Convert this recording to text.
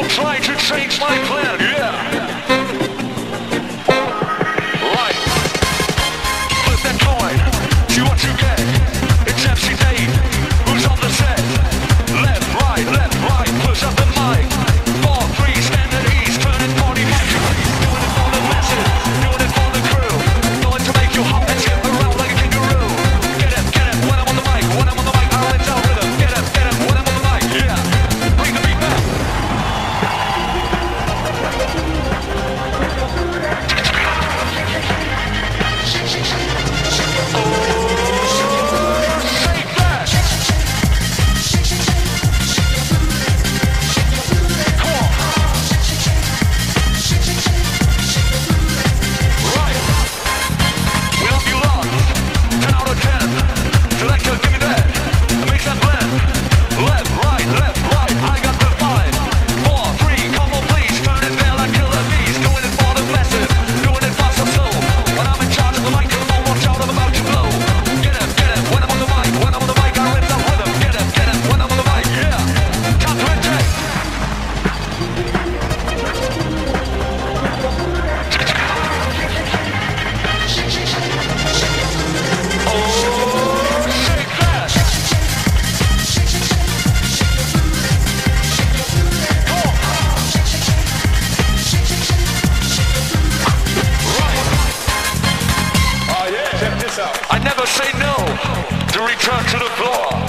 Don't try. never say no to return to the floor.